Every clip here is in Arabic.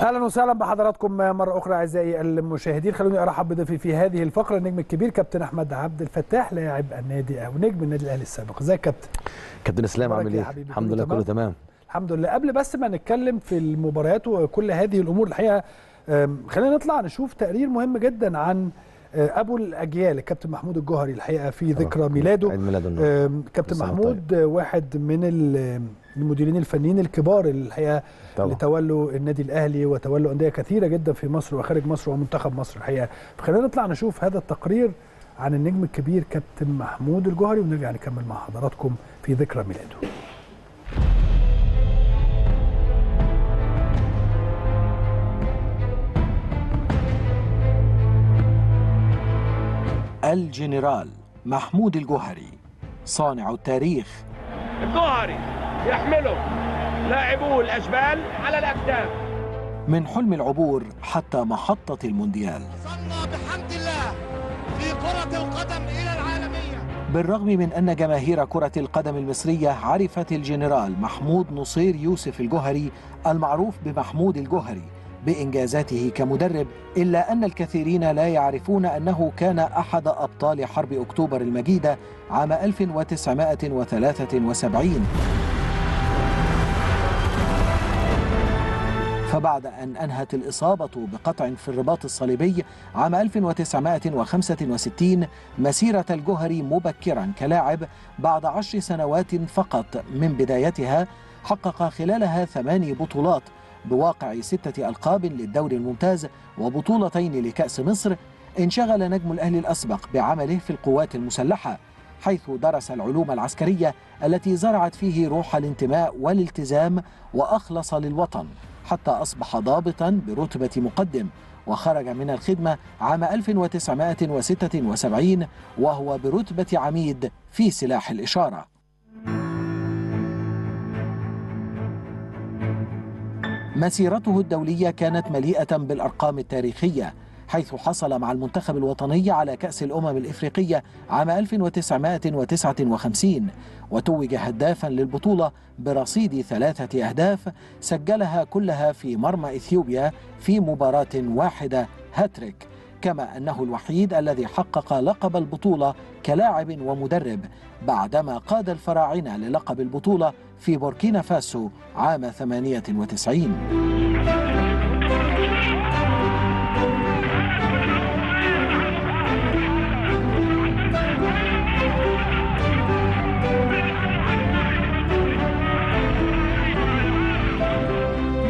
أهلا وسهلا بحضراتكم مرة أخرى أعزائي المشاهدين. خلوني أرحب بضيفي في هذه الفقرة النجم الكبير كابتن أحمد عبد الفتاح لاعب النادي أو نجم النادي الأهلي السابق. إزيك كابتن؟ كابتن إسلام عامل إيه؟ الحمد لله؟ كله تمام؟ الحمد لله. قبل بس ما نتكلم في المباريات وكل هذه الأمور الحقيقة خلينا نطلع نشوف تقرير مهم جدا عن أبو الأجيال الكابتن محمود الجوهري الحقيقة في ذكرى ميلاده كابتن محمود أه، واحد من ال- المديرين الفنيين الكبار الحقيقة اللي طبعا تولوا النادي الأهلي وتولوا أندية كثيرة جدا في مصر وخارج مصر ومنتخب مصر الحقيقة. فخلينا نطلع نشوف هذا التقرير عن النجم الكبير كابتن محمود الجوهري ونرجع نكمل مع حضراتكم في ذكرى ميلاده. الجنرال محمود الجوهري صانع التاريخ. الجوهري يحمله لاعبو الاشبال على الاكتاف من حلم العبور حتى محطة المونديال. وصلنا بحمد الله في كرة القدم إلى العالمية. بالرغم من أن جماهير كرة القدم المصرية عرفت الجنرال محمود نصير يوسف الجوهري المعروف بمحمود الجوهري بإنجازاته كمدرب إلا أن الكثيرين لا يعرفون أنه كان أحد أبطال حرب أكتوبر المجيدة عام 1973 فبعد أن أنهت الإصابة بقطع في الرباط الصليبي عام 1965 مسيرة الجوهري مبكرا كلاعب بعد عشر سنوات فقط من بدايتها حقق خلالها ثماني بطولات بواقع ستة ألقاب للدوري الممتاز وبطولتين لكأس مصر انشغل نجم الأهلي الأسبق بعمله في القوات المسلحة حيث درس العلوم العسكرية التي زرعت فيه روح الانتماء والالتزام وأخلص للوطن حتى أصبح ضابطا برتبة مقدم وخرج من الخدمة عام 1976 وهو برتبة عميد في سلاح الإشارة. مسيرته الدولية كانت مليئة بالأرقام التاريخية حيث حصل مع المنتخب الوطني على كأس الأمم الإفريقية عام 1959 وتوج هدافا للبطولة برصيد ثلاثة أهداف سجلها كلها في مرمى إثيوبيا في مباراة واحدة هاتريك. كما أنه الوحيد الذي حقق لقب البطولة كلاعب ومدرب بعدما قاد الفراعنة للقب البطولة في بوركينا فاسو عام 98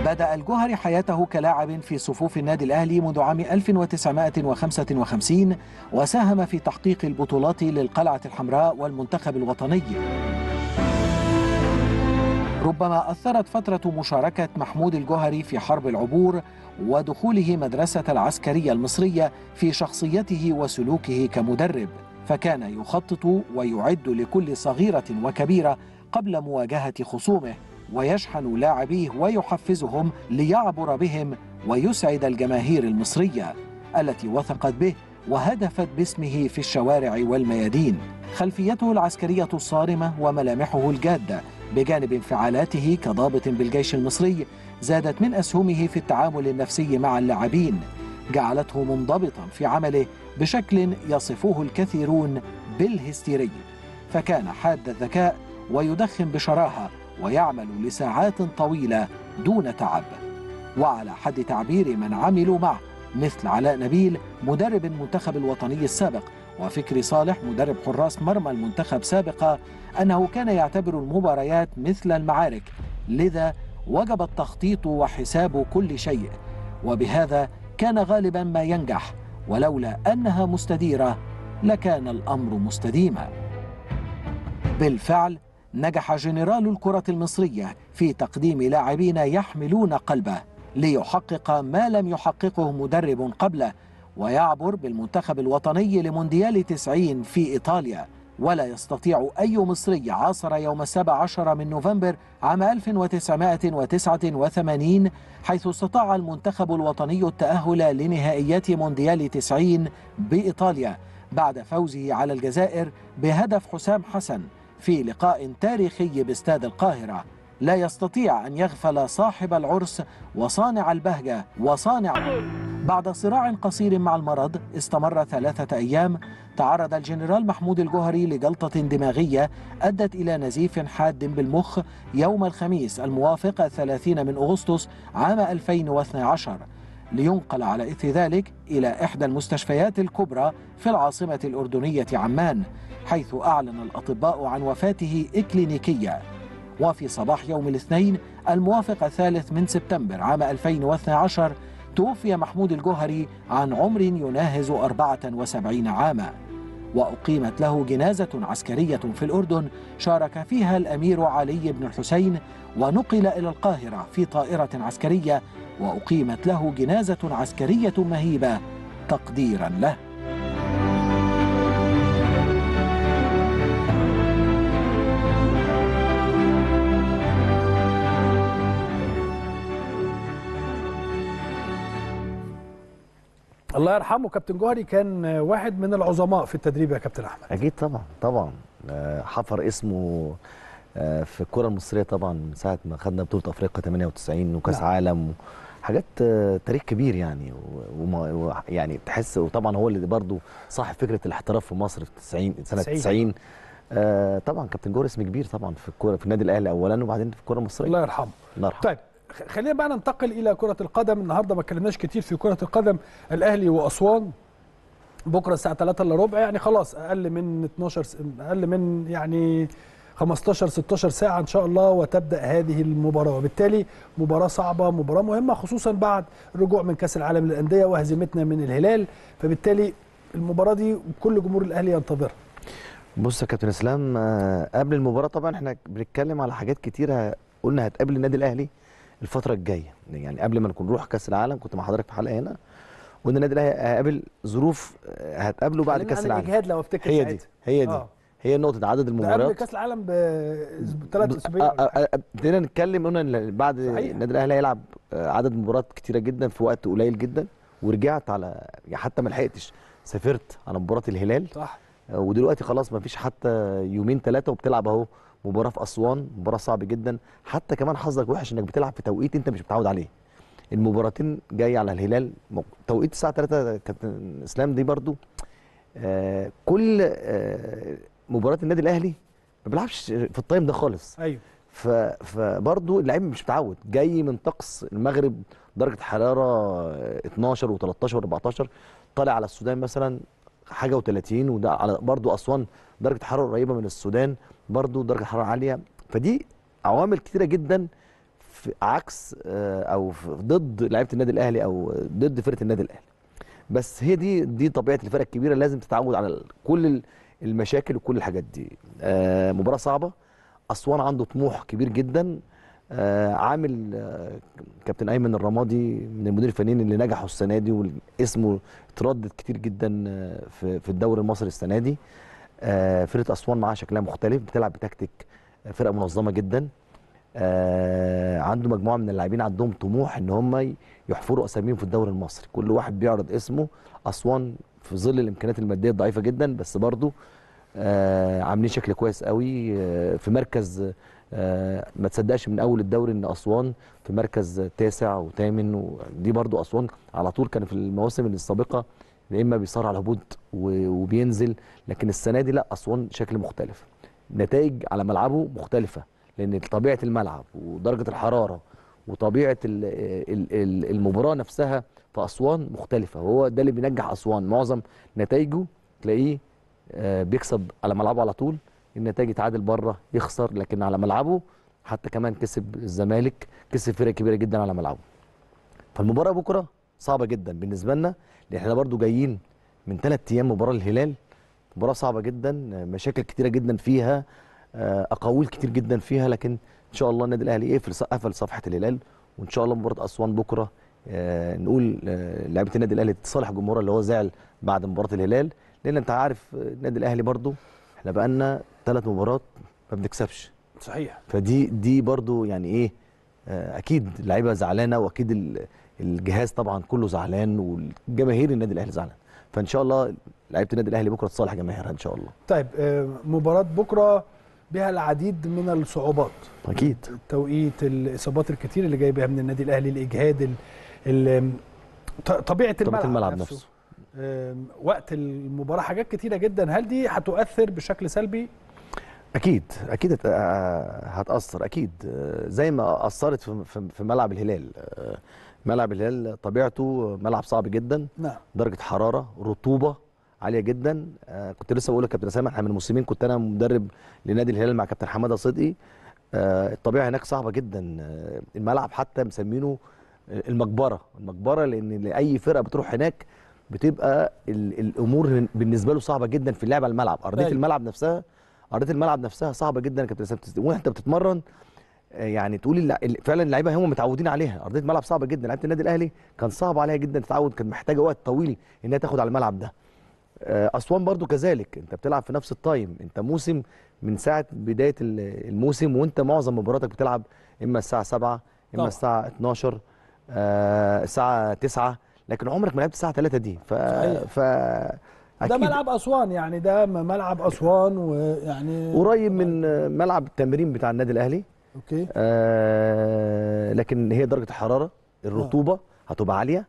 بدأ الجوهري حياته كلاعب في صفوف النادي الأهلي منذ عام 1955 وساهم في تحقيق البطولات للقلعة الحمراء والمنتخب الوطني. ربما أثرت فترة مشاركة محمود الجوهري في حرب العبور ودخوله مدرسة العسكرية المصرية في شخصيته وسلوكه كمدرب فكان يخطط ويعد لكل صغيرة وكبيرة قبل مواجهة خصومه ويشحن لاعبيه ويحفزهم ليعبر بهم ويسعد الجماهير المصرية التي وثقت به وهدفت باسمه في الشوارع والميادين. خلفيته العسكرية الصارمة وملامحه الجادة بجانب انفعالاته كضابط بالجيش المصري زادت من أسهمه في التعامل النفسي مع اللاعبين. جعلته منضبطا في عمله بشكل يصفه الكثيرون بالهستيري. فكان حاد الذكاء ويدخن بشراهة ويعمل لساعات طويلة دون تعب. وعلى حد تعبير من عملوا معه مثل علاء نبيل مدرب المنتخب الوطني السابق وفكري صالح مدرب حراس مرمى المنتخب سابقا أنه كان يعتبر المباريات مثل المعارك. لذا وجب التخطيط وحساب كل شيء. وبهذا كان غالبا ما ينجح. ولولا أنها مستديرة لكان الأمر مستديما. بالفعل نجح جنرال الكرة المصرية في تقديم لاعبين يحملون قلبه ليحقق ما لم يحققه مدرب قبله ويعبر بالمنتخب الوطني لمونديال 90 في إيطاليا. ولا يستطيع أي مصري عاصر يوم السابع عشر من نوفمبر عام 1989 حيث استطاع المنتخب الوطني التأهل لنهائيات مونديال 90 بإيطاليا بعد فوزه على الجزائر بهدف حسام حسن في لقاء تاريخي باستاد القاهرة. لا يستطيع أن يغفل صاحب العرس وصانع البهجة وصانع بعد صراع قصير مع المرض استمر ثلاثة أيام تعرض الجنرال محمود الجوهري لجلطة دماغية أدت إلى نزيف حاد بالمخ يوم الخميس الموافق 30 من أغسطس عام 2012 لينقل على إثر ذلك إلى إحدى المستشفيات الكبرى في العاصمة الأردنية عمان حيث أعلن الأطباء عن وفاته إكلينيكية. وفي صباح يوم الاثنين الموافق الثالث من سبتمبر عام 2012 توفي محمود الجوهري عن عمر يناهز 74 عاما. وأقيمت له جنازة عسكرية في الأردن شارك فيها الأمير علي بن الحسين ونقل إلى القاهرة في طائرة عسكرية وأقيمت له جنازة عسكرية مهيبة تقديرا له. الله يرحمه كابتن جوهري كان واحد من العظماء في التدريب يا كابتن أحمد. أكيد طبعا طبعا. آه، حفر اسمه آه، في الكرة المصرية طبعا من ساعة ما خدنا بطولة أفريقيا 98 وكأس نعم. عالم حاجات آه، تاريخ كبير يعني. و- وما- و- يعني تحس وطبعا هو اللي برضه صاحب فكرة الاحتراف في مصر في 90 سنة 90. 90 آه، طبعا كابتن جوهري اسم كبير طبعا في الكوره في النادي الأهلي اولا وبعدين في الكوره المصرية. الله يرحمه. الله يرحمه. طيب خلينا بقى ننتقل إلى كرة القدم. النهارده ما اتكلمناش كتير في كرة القدم الأهلي وأسوان. بكرة الساعة 3 إلا ربع يعني خلاص أقل من 12 س- أقل من يعني 15 16 ساعة إن شاء الله وتبدأ هذه المباراة. وبالتالي مباراة صعبة مباراة مهمة خصوصا بعد الرجوع من كأس العالم للأندية وهزيمتنا من الهلال. فبالتالي المباراة دي كل جمهور الأهلي ينتظرها. بص يا كابتن اسلام آه، قبل المباراة طبعا إحنا بنتكلم على حاجات كتيرة قلنا هتقابل النادي الأهلي. الفترة الجاية. يعني قبل ما نكون نروح كأس العالم كنت مع حضرتك في حلقة هنا قلنا النادي الأهلي هيقابل ظروف آه، هتقابله بعد كأس العالم. الاجهاد لو أفتكر هي دي. هي دي. آه. هي نقطه عدد ده قبل المباريات كأس العالم بثلاث أسابيع آه، آه، آه، ابتدينا نتكلم قلنا بعد. النادي الأهلي هيلعب عدد مباريات كتيرة جدا في وقت قليل جدا ورجعت على يعني حتى ما لحقتش سافرت على مباراة الهلال. صح. ودلوقتي خلاص ما فيش حتى يومين ثلاثة وبتلعب أهو مباراه في أسوان مباراة صعبة جدا. حتى كمان حظك وحش إنك بتلعب في توقيت أنت مش متعود عليه. المباراتين جاي على الهلال. توقيت الساعة 3 كابتن إسلام دي برضو آه كل آه مباراة النادي الأهلي ما بيلعبش في التايم ده خالص. أيوه. ف فبرضه اللعيب مش متعود. جاي من طقس المغرب درجة حرارة 12 و13 و14 طالع على السودان مثلا حاجة و30 وده على برضه أسوان درجة حرارة قريبة من السودان. برضه درجة حرارة عالية. فدي عوامل كتيرة جدا في عكس آه، أو في ضد لعيبة النادي الأهلي أو ضد فرقة النادي الأهلي. بس هي دي دي طبيعة الفرق الكبيرة لازم تتعود على كل ال- المشاكل وكل الحاجات دي. آه، مباراة صعبة أسوان عنده طموح كبير جدا. آه، عامل كابتن أيمن الرمادي من المدير الفنيين اللي نجحوا السنة دي واسمه اتردد كتير جدا في الدوري المصري السنة دي. فرقة أسوان معاها شكلها مختلف بتلعب بتكتيك آه، فرقة منظمة جدا. آه، عنده مجموعة من اللاعبين عندهم طموح إن هم يحفروا أساميهم في الدوري المصري. كل واحد بيعرض اسمه. أسوان في ظل الإمكانيات المادية الضعيفة جدا بس برضه آه، عاملين شكل كويس قوي. آه، في مركز آه، ما تصدقش من أول الدوري إن أسوان في مركز تاسع وثامن ودي برضو أسوان على طول كان في المواسم السابقة يا إما بيصارع الهبوط وبينزل لكن السنة دي لأ أسوان شكل مختلف. نتائج على ملعبه مختلفة لأن طبيعة الملعب ودرجة الحرارة وطبيعة ال- ال- ال- المباراة نفسها في أسوان مختلفة. وهو ده اللي بينجح أسوان. معظم نتائجه تلاقيه آه، بيكسب على ملعبه على طول. النتائج يتعادل بره يخسر لكن على ملعبه حتى كمان كسب الزمالك كسب فرق كبيرة جدا على ملعبه. فالمباراة بكرة صعبة جدا بالنسبة لنا. لأن إحنا برضو جايين من ثلاث أيام مباراة الهلال مباراة صعبة جدا مشاكل كتيرة جدا فيها آه، أقاويل كتير جدا فيها لكن إن شاء الله النادي الأهلي يقفل قفل صفحة الهلال وإن شاء الله مباراة أسوان بكرة آه، نقول آه، لعيبة النادي الأهلي تصالح جمهورها اللي هو زعل بعد مباراة الهلال. لأن أنت عارف النادي الأهلي برضو إحنا بقالنا ثلاث مباريات ما بنكسبش. صحيح. فدي دي برضو يعني إيه أكيد اللعيبه زعلانة وأكيد الجهاز طبعا كله زعلان والجماهير النادي الأهلي زعلان. فإن شاء الله لعيبة النادي الأهلي بكرة تصالح جماهيرها إن شاء الله. طيب آه، مباراة بكرة بها العديد من الصعوبات. أكيد. التوقيت الإصابات الكتير اللي جاي بها من النادي الأهلي الإجهاد ال ال طبيعة الملعب, الملعب نفسه, نفسه. وقت المباراة حاجات كتيرة جدا. هل دي هتؤثر بشكل سلبي؟ أكيد أكيد هت- آه، هتأثر أكيد. آه، زي ما أثرت في ملعب الهلال. آه، ملعب الهلال طبيعته ملعب صعب جدا نعم. درجة حرارة رطوبة عالية جدا. آه، كنت لسه بقول لكابتن اسامه إحنا من موسمين كنت أنا مدرب لنادي الهلال مع كابتن حمادة صدقي. آه، الطبيعة هناك صعبة جدا. آه، الملعب حتى مسمينه المقبرة. المقبرة لأن لأي فرقة بتروح هناك بتبقى ال- الأمور بالنسبة له صعبة جدا في اللعب على الملعب. أرضية أيوة. الملعب نفسها أرضية الملعب نفسها صعبة جدا يا كابتن اسامه وأنت بتتمرن يعني تقول اللع- فعلا اللعيبة هم متعودين عليها. أرضية الملعب صعبة جدا. لعيبة النادي الأهلي كان صعب عليها جدا تتعود كانت محتاجة وقت طويل إنها تاخد على الملعب ده. آه، أسوان برضو كذلك. أنت بتلعب في نفس التايم. أنت موسم من ساعة بداية ال- الموسم وأنت معظم مباراتك بتلعب إما الساعة 7 إما طبعا. الساعة 12 آه، الساعة 9 لكن عمرك ما لعبت الساعة 3 دي. ف صحيح. ف ده أكيد. ملعب أسوان يعني ده ملعب أسوان ويعني قريب من ملعب التمرين بتاع النادي الأهلي. أوكي. آه لكن هي درجة الحرارة الرطوبة هتبقى عالية.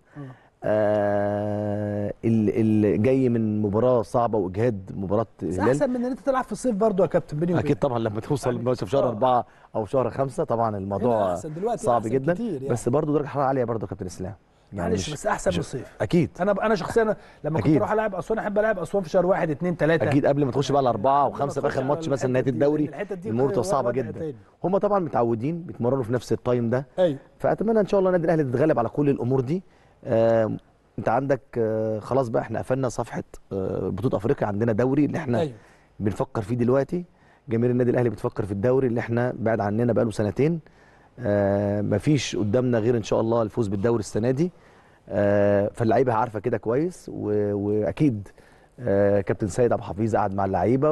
آه. ال- اللي جاي من مباراة صعبة وإجهاد مباراة الهلال. أحسن من إن أنت تلعب في الصيف برضو يا كابتن بيني أكيد. طبعا لما توصل يعني في شهر آه. أربعة أو شهر خمسة طبعا الموضوع صعب جدا. يعني. بس برضه درجة حراره عالية برضه يا كابتن إسلام. معلش بس أحسن من الصيف. أكيد. أنا أنا شخصيا لما كنت أكيد. أروح ألعب اسوان أحب ألعب أسوان في شهر واحد اثنين ثلاثة أكيد قبل ما تخش بقى الأربعة وخمسة في آخر ماتش مثلا نهايه الدوري الأمور صعبة جدا. هم طبعا متعودين بيتمرنوا في نفس التايم ده. أيوه. فأتمنى إن شاء الله النادي الأهلي تتغلب على كل الأمور دي. آه أنت عندك آه خلاص بقى إحنا قفلنا صفحة آه بطولة أفريقيا عندنا دوري اللي إحنا أيوه. بنفكر فيه دلوقتي. جماهير النادي الأهلي بتفكر في الدوري اللي إحنا بعد عننا بقاله سنتين. آه مفيش قدامنا غير إن شاء الله الفوز بالدوري السنة دي آه فاللعيبة عارفة كده كويس وأكيد آه كابتن سيد عبد الحفيظ قعد مع اللعيبة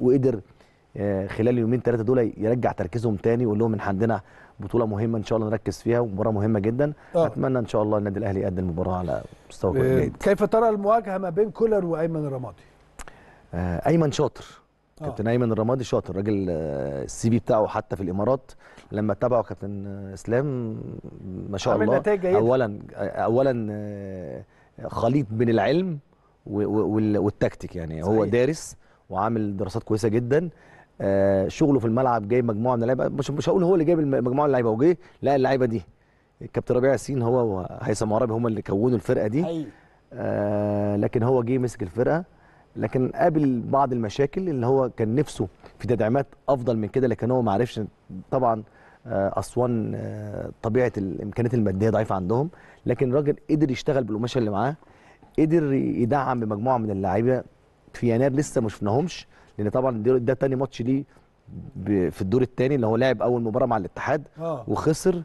وقدر آه خلال اليومين ثلاثة دول يرجع تركيزهم تاني ويقول لهم إن عندنا بطولة مهمة إن شاء الله نركز فيها ومباراه مهمة جدا آه. أتمنى إن شاء الله النادي الأهلي يقدم المباراة على مستوى آه، جيد كيف ترى المواجهة ما بين كولر وأيمن الرمادي آه، أيمن شاطر آه. كابتن أيمن الرمادي شاطر راجل آه، السي في بتاعه حتى في الإمارات لما تابعه كابتن آه، إسلام ما شاء الله. اولا اولا آه، خليط بين العلم والتكتيك يعني هو صحيح. دارس وعامل دراسات كويسة جدا آه، شغله في الملعب جايب مجموعة من اللعيبة مش مش هقول هو اللي جايب مجموعة من اللعيبة وجه لا اللعيبة دي الكابتن ربيع ياسين هو وهيثم عربي هم اللي كونوا الفرقة دي حقيقي آه لكن هو جه مسك الفرقة لكن قابل بعض المشاكل اللي هو كان نفسه في تدعيمات أفضل من كده لكن هو ما عرفش طبعا آه أسوان آه طبيعة الإمكانيات المادية ضعيفة عندهم. لكن الراجل قدر يشتغل بالقماشة اللي معاه قدر يدعم بمجموعة من اللعيبة في يناير لسه ما شفناهمش لأن طبعا ده, تاني ماتش ليه في الدور الثاني اللي هو لعب أول مباراة مع الاتحاد آه. وخسر. آه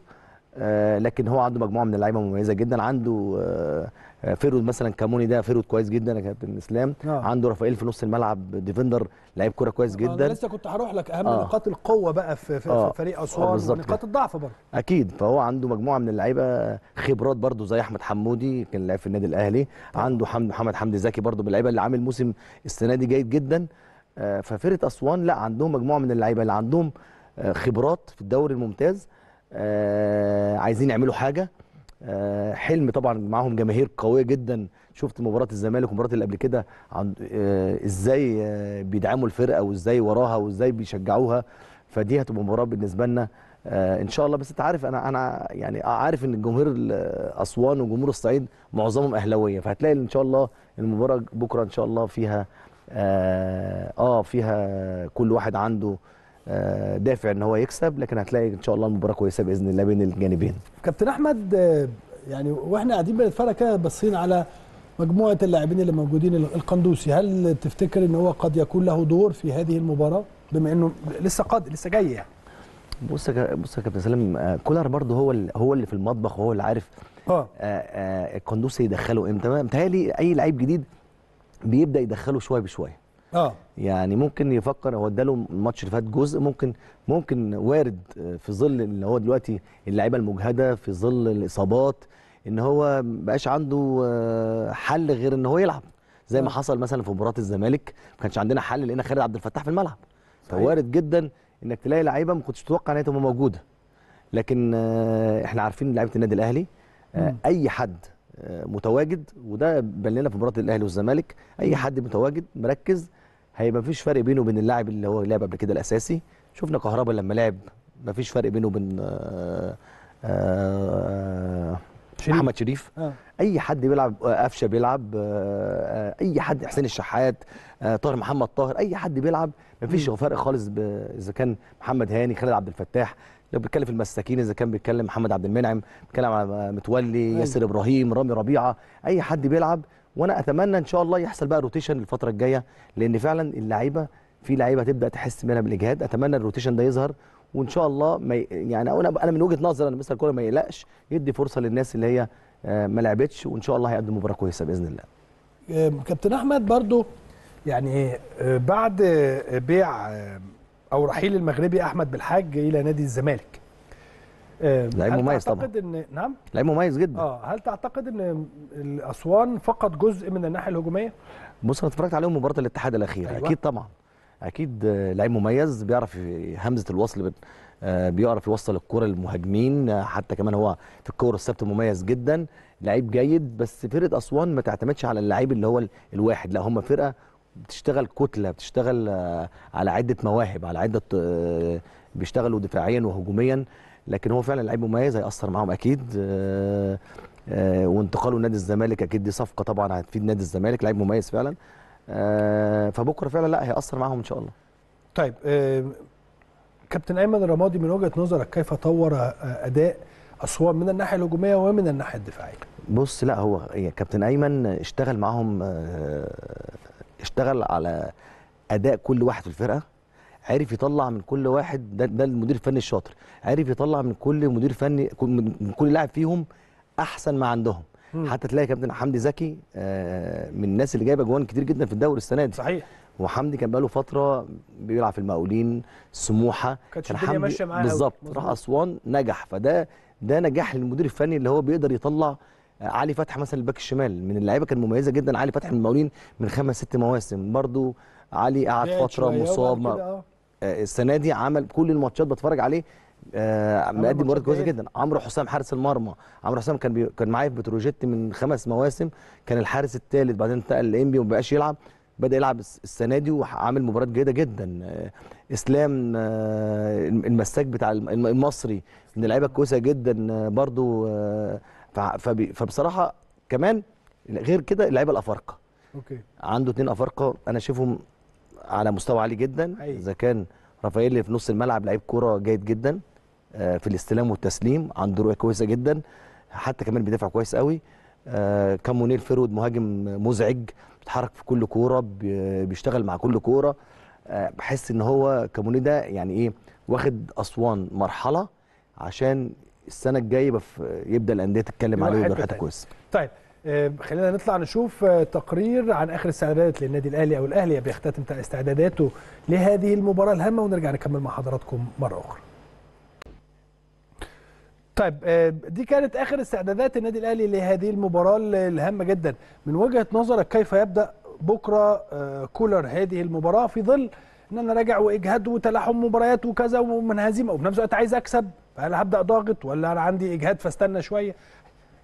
لكن هو عنده مجموعة من اللعيبة مميزة جدا. عنده آه آه، forward مثلا كاموني ده forward كويس جدا يا كابتن إسلام. آه. عنده رافائيل في نص الملعب defender لعيب كورة كويس أنا جدا. لسه كنت هروح لك أهم آه. نقاط القوة بقى في, في, آه. فريق آه، أسوان بالظبط. ونقاط. الضعف برضه. أكيد. فهو عنده مجموعة من اللعيبة خبرات برضو زي أحمد حمودي كان لاعب في النادي الأهلي. عنده حمد محمد حمدي زكي برضو من اللعيبة اللي عامل موسم السنة دي جيد جدا. آه، ففرقة أسوان لا عندهم مجموعة من اللعيبة اللي عندهم آه، خبرات في الدوري الممتاز. آه، عايزين يعملوا حاجة. آه، حلم طبعا معاهم جماهير قوية جدا. شفت مباراة الزمالك والمباراه اللي قبل كده عن آه، إزاي آه، بيدعموا الفرقة وإزاي وراها وإزاي بيشجعوها. فدي هتبقى مباراة بالنسبة لنا آه، إن شاء الله. بس أنت عارف أنا أنا يعني عارف إن الجمهور ال- أسوان وجمهور الصعيد معظمهم أهلاوية. فهتلاقي إن شاء الله المباراة بكرة إن شاء الله فيها آه, آه فيها كل واحد عنده آه دافع إن هو يكسب لكن هتلاقي إن شاء الله المباراه كويسة بإذن الله بين الجانبين. كابتن أحمد آه، يعني وإحنا قاعدين بنتفرج كده باصين على مجموعة اللاعبين اللي موجودين القندوسي. هل تفتكر إن هو قد يكون له دور في هذه المباراة؟ بما إنه لسه قاد لسه جاي يعني. بص يا بص يا كابتن سلام آه كولر برضه هو هو اللي في المطبخ وهو اللي عارف آه. آه، آه، القندوسي يدخله إمتى. متهيألي أي لعيب جديد بيبدأ يدخله شوية بشوية. آه. يعني ممكن يفكر هو اداله الماتش اللي فات جزء ممكن ممكن وارد آه، في ظل اللي هو دلوقتي اللعيبة المجهدة في ظل الإصابات إن هو مبقاش عنده آه، حل غير إن هو يلعب زي ما آه. حصل مثلا في مباراة الزمالك ما كانش عندنا حل لقينا خالد عبد الفتاح في الملعب. فوارد جدا إنك تلاقي لعيبة ما كنتش تتوقع إن هي تبقى موجودة لكن إحنا عارفين لعيبة النادي الأهلي. أي حد متواجد وده بان لنا في مباراة الأهلي والزمالك أي حد متواجد مركز هيبقى مفيش فرق بينه وبين اللاعب اللي هو لعب قبل كده الأساسي. شفنا كهربا لما لعب مفيش فرق بينه وبين آه، آه، شريف. محمد شريف. آه. أي حد بيلعب آه، قفشة بيلعب آه، آه، أي حد حسين الشحات آه، طاهر محمد طاهر أي حد بيلعب مفيش فرق خالص إذا كان محمد هاني خالد عبد الفتاح. لو بيتكلم في المساكين إذا كان بيتكلم محمد عبد المنعم بيتكلم على متولي ياسر إبراهيم رامي ربيعة أي حد بيلعب وأنا اتمنى ان شاء الله يحصل بقى rotation الفترة الجايه لأن فعلا اللعيبه في لعيبه تبدا تحس منها بالإجهاد. اتمنى ال rotation ده يظهر وان شاء الله ما ي- يعني أنا من وجهة نظري إن مستر كولر ما يقلقش يدي فرصة للناس اللي هي آه، ما لعبتش وان شاء الله هيقدم مباراة كويسة بإذن الله. آه، كابتن أحمد برضو يعني آه، بعد بيع أو رحيل المغربي أحمد بالحاج إلى نادي الزمالك لعيب هل مميز طبعا. تعتقد ان نعم؟ لعيب مميز جدا. آه هل تعتقد إن الأسوان فقد جزء من الناحية الهجومية؟ بص أنا اتفرجت عليهم مباراة الاتحاد الاخيره أيوة. أكيد طبعا. أكيد آه، لعيب مميز بيعرف همزة الوصل بين- آه، بيعرف يوصل الكرة للمهاجمين. آه، حتى كمان هو في الكوره الثابتة مميز جدا. لعيب جيد بس فرقة أسوان ما تعتمدش على اللعيب اللي هو ال- الواحد. لا هم فرقة بتشتغل كتلة بتشتغل آه، على عدة مواهب على عدة آه، بيشتغلوا دفاعيا وهجوميا. لكن هو فعلا لعيب مميز هيأثر معاهم أكيد. آه، آه، وانتقاله لنادي الزمالك أكيد دي صفقة طبعا هتفيد نادي الزمالك لعيب مميز فعلا. آه، فبكرة فعلا لا هيأثر معاهم إن شاء الله. طيب كابتن أيمن الرمادي من وجهة نظرك كيف طور أداء أسوان من الناحية الهجومية ومن الناحية الدفاعية؟ بص لا هو يعني كابتن أيمن اشتغل معاهم اشتغل على أداء كل واحد في الفرقة. عرف يطلع من كل واحد ده, ده المدير الفني الشاطر. عرف يطلع من كل مدير فني من كل لاعب فيهم أحسن ما عندهم. مم. حتى تلاقي كابتن حمدي زكي آه، من الناس اللي جايبة جوان كتير جدا في الدوري السنة دي. صحيح. وحمدي كان بقاله فترة بيلعب في المقاولين سموحة. كان حمدي. بالظبط. راح أسوان نجح. فده ده نجاح للمدير الفني اللي هو بيقدر يطلع آه، علي فتحي مثلا ال back الشمال. من اللعيبة كان مميزة جدا علي فتحي من المقاولين من خمس ست مواسم. برضو علي قعد فترة مصاب. آه. السنة دي عمل كل الماتشات بتفرج عليه آه مقدم مباراه كويسة. جدا عمرو حسام حارس المرمى عمرو حسام كان بي... كان معايا في بتروجيت من خمس مواسم كان الحارس الثالث بعدين انتقل لإنبي وما بقاش يلعب بدأ يلعب الس- السنة دي وعامل مباراه جيدة جدا آه إسلام المساك بتاع الم- الم- المصري من اللعيبة كويسة جدا برضو. فبصراحة كمان غير كده اللعيبة الأفارقة أوكي عنده اتنين أفارقة أنا شايفهم على مستوى عالي جدا حقيقي. إذا كان رافائيل في نص الملعب لعيب كورة جيد جدا آه، في الاستلام والتسليم عنده رؤية كويسة جدا حتى كمان بيدافع كويس قوي آه، كان منير فرود مهاجم مزعج بيتحرك في كل كورة بي- بيشتغل مع كل كورة آه، بحس إن هو كموني ده يعني إيه واخد أسوان مرحلة عشان السنة الجاية يبدأ الأندية تتكلم عليه ويبقى. كويسة طيب خلينا نطلع نشوف آه، تقرير عن آخر الاستعدادات للنادي الأهلي أو الأهلي بيختتم استعداداته لهذه المباراة الهامة ونرجع نكمل مع حضراتكم مرة أخرى. طيب آه، دي كانت آخر استعدادات النادي الأهلي لهذه المباراة الهامة جدا من وجهة نظرك كيف يبدأ بكرة آه، كولر هذه المباراة في ظل إن أنا راجع وإجهاد وتلاحم مباريات وكذا ومن هزيمه وفي نفس الوقت عايز أكسب هل هبدأ ضاغط ولا أنا عندي إجهاد فاستنى شوية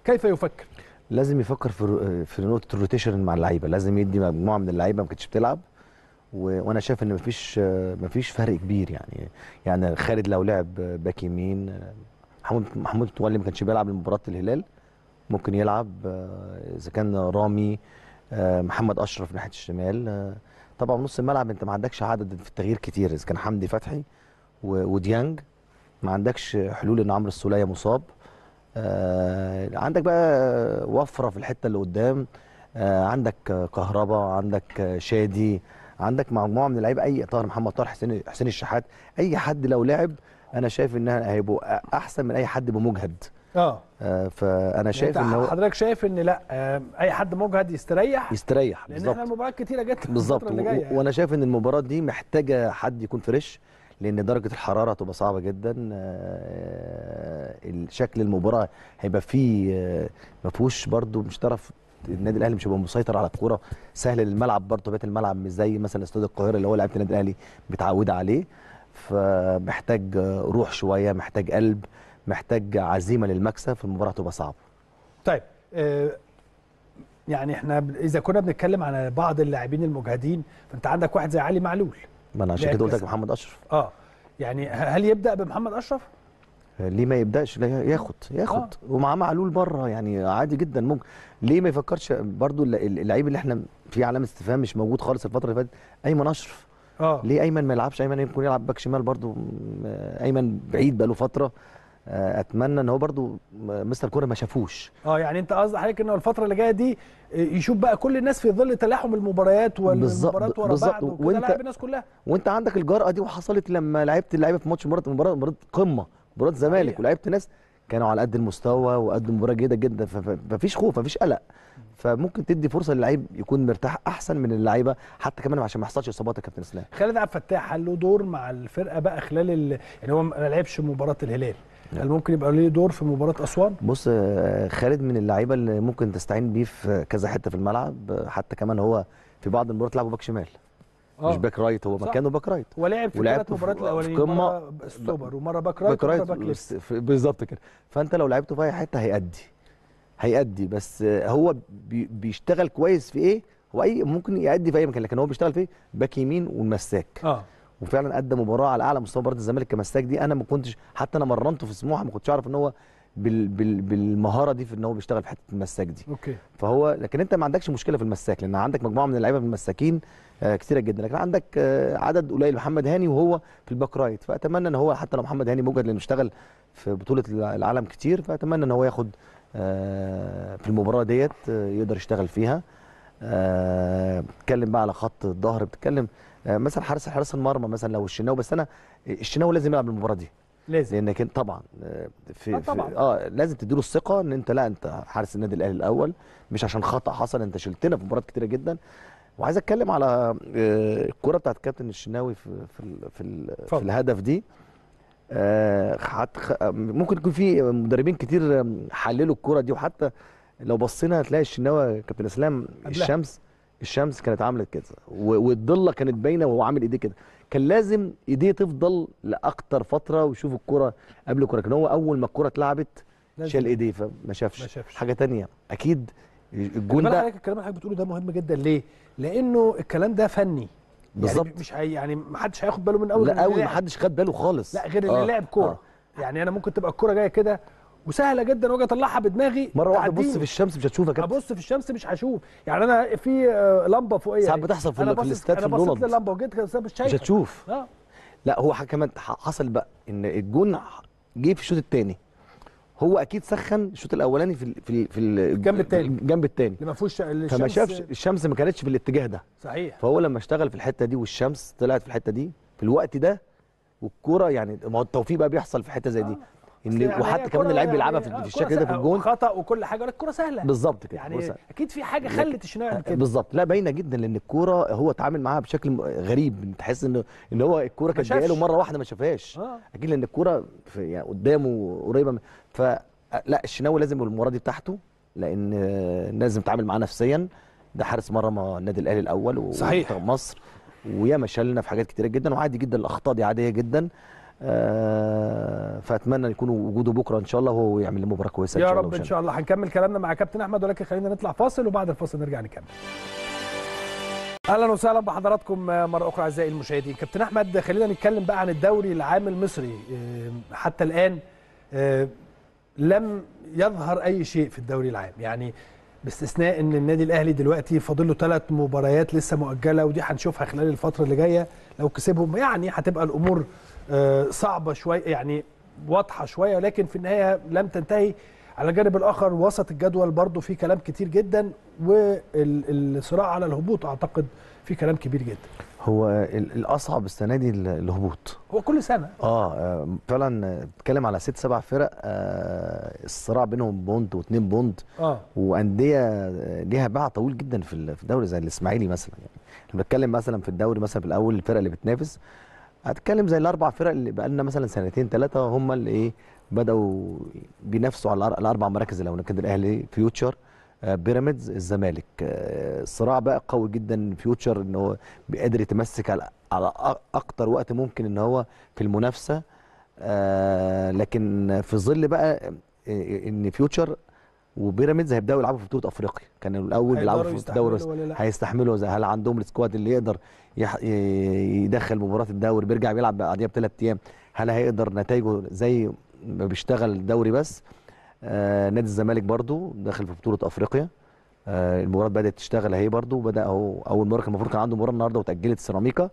كيف يفكر؟ لازم يفكر في رو- في نقطة ال rotation مع اللعيبة. لازم يدي مجموعة من اللعيبة ما كانتش بتلعب. و- وأنا شايف إن مفيش مفيش فرق كبير يعني. يعني خالد لو لعب باك يمين محمود محمود متولي ما كانش بيلعب لمباراة الهلال. ممكن يلعب آه، إذا كان رامي آه، محمد أشرف ناحية الشمال. آه، طبعا نص الملعب أنت ما عندكش عدد في التغيير كتير. إذا كان حمدي فتحي و- وديانج ما عندكش حلول إن عمرو السولية مصاب. آه، عندك بقى وفرة في الحتة اللي قدام. آه، عندك آه، كهربا عندك آه، شادي عندك مجموعة من اللعيبة أي طاهر محمد طاهر حسين حسين الشحات أي حد لو لعب أنا شايف انها هيبقوا أحسن من أي حد بمجهد آه. آه، فأنا شايف يعني إن هو حضرتك شايف إن لأ آه، أي حد مجهد يستريح؟ يستريح لأن بالظبط. إحنا المباريات كتيرة جدا بالظبط. الفترة اللي و- جاية و- يعني. وأنا شايف إن المباراة دي محتاجة حد يكون فريش. لأن درجة الحرارة هتبقى صعبة جدا. آه، شكل المباراة هيبقى فيه آه، ما فيهوش برده مش هتعرف النادي الأهلي مش هيبقى مسيطر على الكورة. سهل الملعب برضه طبيعه الملعب مش زي مثلا استاد القاهرة اللي هو لعيبة النادي الأهلي متعوده عليه. فمحتاج روح شوية محتاج قلب محتاج عزيمة للمكسب فالمباراة هتبقى صعبة. طيب آه، يعني إحنا إذا كنا بنتكلم على بعض اللاعبين المجهدين فأنت عندك واحد زي علي معلول. ما أنا عشان كده قلت لك محمد أشرف. آه يعني هل يبدأ بمحمد أشرف؟ ليه ما يبدأش؟ لا ياخد ياخد. ومعاه معلول بره يعني عادي جدا. ممكن ليه ما يفكرش؟ برضو الل- اللعيب اللي إحنا في علامه استفهام مش موجود خالص الفترة اللي فاتت أيمن أشرف. آه. ليه أيمن ما يلعبش؟ أيمن يمكن يلعب باك شمال برضو م- أيمن بعيد بقاله فترة. آه، أتمنى إن هو برضو مستر كوره ما شافوش. آه يعني أنت قصدك حضرتك ان الفترة اللي جاية دي آه، يشوف بقى كل الناس في ظل تلاحم المباريات والمباريات ورا. بعض وكده وانت- لاعب الناس كلها. وأنت عندك الجرأة دي وحصلت لما لعبت اللعيبه في ماتش مباراة مباراة مباراة قمة مباراة صحيح. ولعبت ناس كانوا على قد المستوى وقدموا مباراة جيدة جدا فمفيش خوف مفيش قلق. فممكن تدي فرصة للعيب يكون مرتاح أحسن من اللعيبة حتى كمان عشان ما يحصلش إصابات يا كابتن إسلام. خالد عبد الفتاح له دور مع الفرقة بقى خلال ال... يعني هو ما لعبش مباراة الهلال؟ هل ممكن يبقى له دور في مباراة أسوان؟ بص آه، خالد من اللعيبة اللي ممكن تستعين بيه في كذا حتة في الملعب حتى كمان هو في بعض المباريات لعبه back شمال. مش back right هو. مكانه back right. ولعب في في- مباريات قمة مره stopper ومرة back right ومرة back left. بالظبط كده. فأنت لو لعبته في أي حتة هيأدي. هيأدي بس هو بي- بيشتغل كويس في إيه؟ هو أي ممكن يأدي في أي مكان لكن هو بيشتغل في back يمين والمساك. آه. وفعلا ادى مباراة على أعلى مستوى مباراة الزمالك كمساك دي. أنا ما كنتش حتى أنا مرنته في سموحة ما كنتش أعرف إن هو بال بال بالمهارة دي في إن هو بيشتغل في حتة المساك دي. okay. فهو لكن أنت ما عندكش مشكلة في المساك لأن عندك مجموعة من اللعيبة في المساكين آه، كتيرة جدا. لكن عندك آه، عدد قليل. محمد هاني وهو في ال back right. فأتمنى إن هو حتى لو محمد هاني موجود لأنه اشتغل في بطولة العالم كتير فأتمنى إن هو ياخد آه، في المباراة ديت يقدر يشتغل فيها. بتتكلم بقى على خط الظهر بتتكلم آه، مثلا حارس حارس المرمى مثلا لو الشناوي بس أنا الشناوي لازم يلعب المباراة دي. لازم. لأنك أنت طبعا آه، في, آه طبعاً. في آه لازم تديله الثقة إن أنت لا أنت حارس النادي الأهلي الأول. مش عشان خطأ حصل أنت شلتنا في مباريات كتيرة جدا. وعايز أتكلم على آه، الكرة بتاعت كابتن الشناوي في في في, في. الهدف دي. آه، ممكن يكون في مدربين كتير حللوا الكرة دي وحتى لو بصينا هتلاقي الشناوي كابتن اسلام. الشمس الشمس كانت عملت كده والضلة كانت باينة وهو عامل ايديه كده كان لازم ايديه تفضل لأكتر فترة ويشوف الكرة قبل الكرة لكن هو أول ما الكرة اتلعبت. شال ايديه فما شافش. حاجة تانية أكيد الجون ده الكلام اللي حضرتك بتقوله ده مهم جدا ليه؟ لأنه الكلام ده فني بالظبط. يعني مش هي يعني ما حدش هياخد باله من أول لا قوي ما. حدش خد باله خالص لا غير اللي آه، لعب كورة يعني أنا ممكن تبقى الكورة جاية كده وسهلة جدا واجي اطلعها بدماغي. مرة واحدة تعديني. بص في الشمس مش هتشوفها كده ابص في الشمس مش هشوف. يعني أنا في آه، لمبة فوقية. ساعات. بتحصل في في الاستاد في أنا بصيت. للمبة وجيت كده مش مش شايفه هتشوف. آه. لا هو كمان حصل بقى إن الجون جه في الشوط الثاني هو أكيد سخن الشوط الأولاني في ال في ال في ال- الجنب التاني. الجنب الثاني اللي ما فيهوش فما الشمس شافش الشمس ما كانتش في الاتجاه ده. صحيح. فهو لما اشتغل في الحتة دي والشمس طلعت في الحتة دي في الوقت ده والكوره يعني ما هو التوفيق بقى بيحصل في حتة زي دي. أصل إن يعني وحتى كمان اللعيب بيلعبها في آه، الشكل ده في سهلة الجون. وخطا وكل حاجة الكوره سهلة. بالظبط كده يعني بص- أكيد في حاجة خلت الشناوي يعمل كده. بالظبط. لا باينة جدا لأن الكوره هو اتعامل معاها بشكل غريب. تحس إنه إن هو الكوره كانت جاية له. مرة واحدة ما شافهاش. آه. أكيد لأن الكوره يعني قدامه قريبة من ف لا الشناوي لازم المباراه دي بتاعته لأن آه، لازم يتعامل معاه نفسيا. ده حارس مرمى النادي الأهلي الأول صحيح. مصر. وياما شالنا في حاجات كتيرة جدا وعادي جدا الأخطاء دي عادية جدا. آه، فأتمنى يكون وجوده بكرة إن شاء الله هو يعمل مباراة كويسة يا ان شاء رب الله إن شاء الله. هنكمل كلامنا مع كابتن أحمد ولكن خلينا نطلع فاصل وبعد الفاصل نرجع نكمل. أهلا وسهلا بحضراتكم مرة أخرى أعزائي المشاهدين. كابتن أحمد خلينا نتكلم بقى عن الدوري العام المصري. آه، حتى الآن آه، لم يظهر أي شيء في الدوري العام. يعني باستثناء إن النادي الأهلي دلوقتي فاضل له ثلاث مباريات لسه مؤجلة ودي هنشوفها خلال الفترة اللي جاية. لو كسبهم يعني هتبقى الأمور آه، صعبة شوية يعني واضحة شوية لكن في النهاية لم تنتهي. على الجانب الآخر وسط الجدول برضه في كلام كتير جدا والصراع على الهبوط أعتقد في كلام كبير جدا. هو ال- الأصعب السنة دي ال- الهبوط. هو كل سنة. آه آه، فعلا آه، بتتكلم على ست سبع فرق آه، الصراع بينهم بونط واتنين بونط آه. وأندية آه، ليها باع طويل جدا في ال- في الدوري زي الإسماعيلي مثلا. يعني إحنا بنتكلم مثلا في الدوري مثلا في الأول الفرق اللي بتنافس هتتكلم زي الأربع فرق اللي بقى لنا مثلا سنتين ثلاثة هم اللي إيه بدأوا بينافسوا على الأربع مراكز الاولانيه كده الأهلي فيوتشر آه، بيراميدز الزمالك. آه، الصراع بقى قوي جدا فيوتشر إن هو قادر يتمسك على على أكتر وقت ممكن إن هو في المنافسة. آه، لكن في ظل بقى آه، إن فيوتشر وبيراميدز هيبداوا يلعبوا في بطولة أفريقيا. كانوا الأول بيلعبوا في الدوري؟ هيستحملوا هل عندهم ال squad اللي يقدر يح... يدخل مباراة الدوري بيرجع بيلعب بعديها بثلاث أيام هل هيقدر نتائجه زي ما بيشتغل الدوري بس؟ آه نادي الزمالك برضو داخل في بطولة أفريقيا. آه المباراة بدأت تشتغل أهي برضو بدا أهو أول مره المفروض كان عنده مباراة النهارده وتأجلت سيراميكا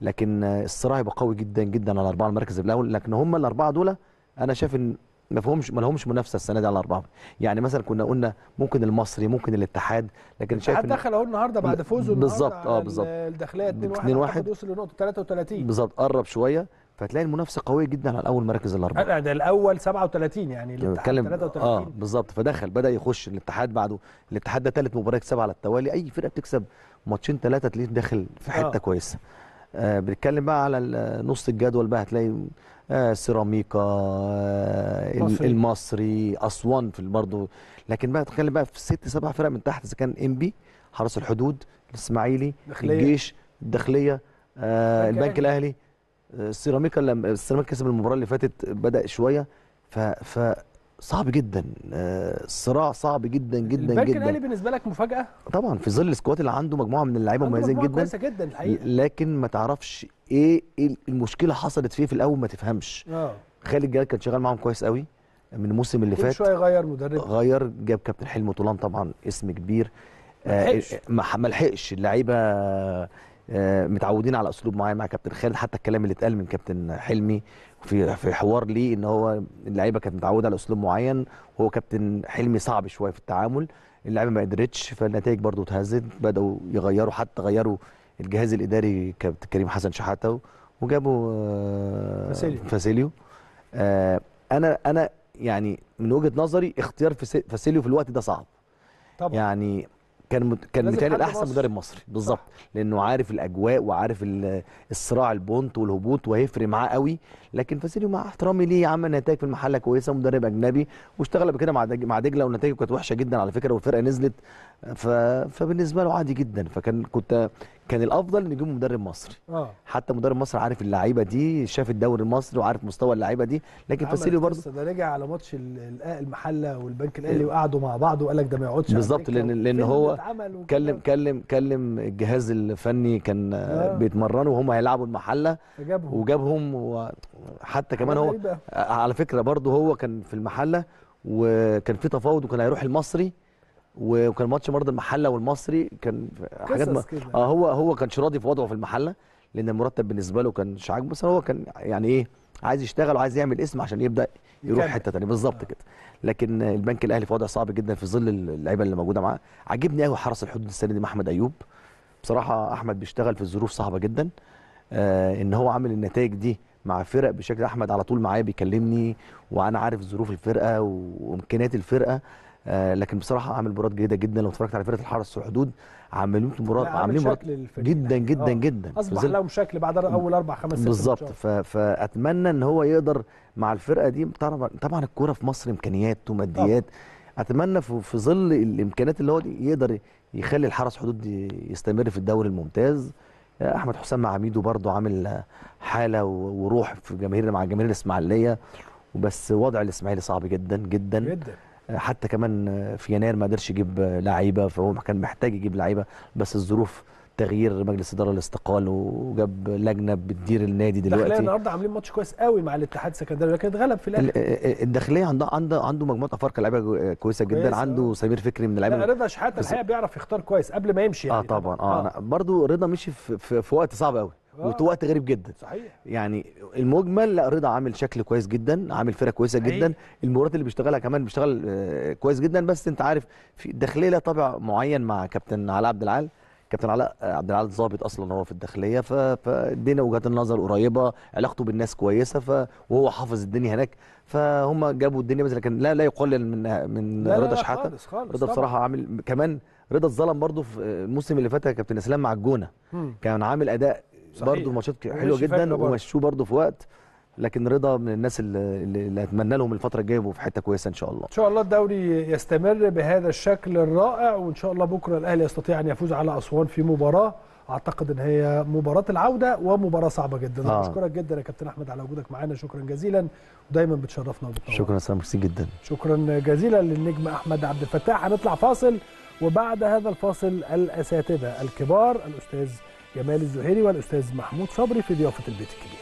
لكن الصراع هيبقى قوي جدا جدا على أربعة المركز الأول لكن هم الأربعة دول أنا شايف إن ما فيهمش ما لهمش منافسة السنة دي على الاربعه يعني مثلا كنا قلنا ممكن المصري ممكن الاتحاد لكن شايف الاتحاد دخل أهو النهارده بعد فوزه بالظبط، آه، بالظبط. الداخلية 2-1 2-1. أعتقد وصل لنقطة 33 بالظبط قرب شوية فتلاقي المنافسة قوية جدا على أول مركز الأربعة. لا ده الأول 37 يعني الاتحاد بتكلم 33 آه بالظبط. فدخل بدأ يخش الاتحاد بعده. الاتحاد ده ثالث مباراه يكسبها على التوالي. أي فرقة بتكسب ماتشين ثلاثة تلاقيه داخل في حتة آه. كويسة. آه بنتكلم بقى على نص الجدول بقى هتلاقي سيراميكا آه مصري. المصري أسوان في برضه لكن بقى تتكلم بقى في ست سبع فرق من تحت إذا كان انبي حرس الحدود الإسماعيلي. الجيش الداخليه آه البنك الأهلي آه، السيراميكا لما السيراميكا كسب المباراة اللي فاتت بدأ شوية ف ف صعب جدا. آه، الصراع صعب جدا جدا البنك جدا. الأهلي بالنسبة لك مفاجأة؟ طبعا في ظل السكواد اللي عنده مجموعة من اللعيبة مميزين جدا. كويسة جدا الحقيقة. لكن ما تعرفش إيه المشكلة حصلت فيه في الأول ما تفهمش. آه. خالد جلال كان شغال معاهم كويس قوي من الموسم اللي كل فات. شوية يغير مدرب. غير جاب كابتن حلمي طولان طبعا اسم كبير. ما لحقش. آه، ما لحقش اللعيبة آه، متعودين على أسلوب معين مع كابتن خالد. حتى الكلام اللي اتقال من كابتن حلمي في في حوار ليه إن هو اللعيبة كانت متعودة على أسلوب معين وهو كابتن حلمي صعب شوية في التعامل. اللعيبة ما قدرتش فالنتائج برضو اتهزت بدأوا يغيروا حتى غيروا الجهاز الإداري كابتن كريم حسن شحاتة وجابوا آه، فاسيليو. فاسيليو. آه، أنا أنا يعني من وجهة نظري اختيار فاسي- فاسيليو في الوقت ده صعب. طبعا. يعني كان مت... كان متهيألي حد الأحسن. مدرب مصري بالظبط. لأنه عارف الأجواء وعارف ال- الصراع البونط والهبوط وهيفرق معاه قوي لكن فاسيليو مع احترامي ليه عمل نتائج في المحلة كويسة مدرب أجنبي واشتغل قبل كده مع دج... مع دجلة ونتائجه كانت وحشة جدا على فكرة والفرقة نزلت. فبالنسبة له عادي جدا. فكان كنت كان الأفضل إن يجيبوا مدرب مصري. آه. حتى مدرب مصر عارف اللعيبة دي شاف الدوري المصري وعارف مستوى اللعيبة دي. لكن فاسيليو برضه ده رجع على ماتش ال- المحلة والبنك الأهلي وقعدوا مع بعض وقال لك ده ما يقعدش بالظبط، لأن وفيلم هو. كلم كلم كلم الجهاز الفني كان آه. آه. بيتمرنوا وهم هيلعبوا المحلة فجابهم. وجابهم. وحتى كمان هو. آه، على فكرة برضه هو كان في المحلة وكان في تفاوض وكان هيروح المصري. وكان ماتش برضه المحله والمصري كان حاجات ما. آه هو هو كانش راضي في وضعه في المحله لأن المرتب بالنسبة له كانش عاجبه بس هو كان يعني إيه عايز يشتغل وعايز يعمل اسم عشان يبدأ يروح. حتة ثانية بالظبط كده. لكن البنك الأهلي في وضع صعب جدا في ظل اللعيبة اللي موجودة معاه. عاجبني قوي حرس الحدود السنة دي مع احمد أيوب. بصراحة أحمد بيشتغل في ظروف صعبة جدا. آه إن هو عامل النتائج دي مع فرق بشكل أحمد على طول معايا بيكلمني وأنا عارف ظروف الفرقة وإمكانيات الفرقة. آه لكن بصراحة عامل مباراه جيده جدا لو اتفرجت على فرقة الحرس الحدود. عاملين مباراه عاملين مباراه جدا يعني. جدا آه. جدا. اصبح لهم شكل بعد أول أربع خمس ست بالظبط. فأتمنى إن هو يقدر مع الفرقة دي. طبعا الكورة في مصر إمكانيات وماديات. أتمنى في, ظل الإمكانيات اللي هو دي يقدر يخلي الحرس حدود يستمر في الدوري الممتاز. أحمد حسام مع ميدو برضه عامل حالة وروح في جماهير مع جماهير الإسماعيلية. وبس وضع الإسماعيلي صعب جدا جدا. جدا. حتى كمان في يناير ما قدرش يجيب لعيبة فهو كان محتاج يجيب لعيبة بس الظروف تغيير مجلس إدارة الاستقال وجاب لجنة بتدير النادي دلوقتي دلوقتي. النهارده عاملين ماتش كويس قوي مع الاتحاد السكندري لكن اتغلب في الآخر. ال- الداخلية عنده عنده عنده مجموعة أفارقة لعيبة كويسة جدا. كويس، عنده آه. سمير فكري من اللعيبة رضا شحاتة الحقيقة بيعرف يختار كويس قبل ما يمشي آه يعني طبعا. آه, أنا برضو رضا مشي في, في, في وقت صعب قوي. آه. ووقت غريب جدا. صحيح. يعني المجمل لا رضا عامل شكل كويس جدا عامل فرقة كويسة حقيقي. جدا. المباريات اللي بيشتغلها كمان بيشتغل آه، كويس جدا. بس انت عارف في الداخلية لها طابع معين مع كابتن علاء عبد العال. كابتن علاء آه، عبد العال ظابط أصلا هو في الداخلية. فادينا وجهات النظر قريبة علاقته بالناس كويسة ف وهو حافظ الدنيا هناك. فهم جابوا الدنيا بس لكن لا لا يقلل من من لا رضا شحاتة. خالص خالص رضا طبعاً. بصراحه عامل كمان رضا اتظلم برضه في الموسم اللي فات كابتن اسلام مع الجونة. كان عامل أداء صحيح. برضه ماتشات ومشي حلوة جدا. ومشوه برضه في وقت لكن رضا من الناس اللي, اللي أتمنى لهم الفترة الجاية يبقوا في حتة كويسة إن شاء الله. إن شاء الله الدوري يستمر بهذا الشكل الرائع وإن شاء الله بكرة الأهلي يستطيع أن يفوز على أسوان في مباراة. أعتقد إن هي مباراة العودة ومباراة صعبة جدا. آه. آه. بشكرك جدا يا كابتن أحمد على وجودك معانا. شكرا جزيلا. ودايما بتشرفنا وبتنورنا. شكرا سلام ميرسي جدا. شكرا جزيلا للنجم أحمد عبد الفتاح. هنطلع فاصل وبعد هذا الفاصل الأساتذة الكبار الأستاذ جمال الزهيري والأستاذ محمود صبري في ضيافة البيت الكبير.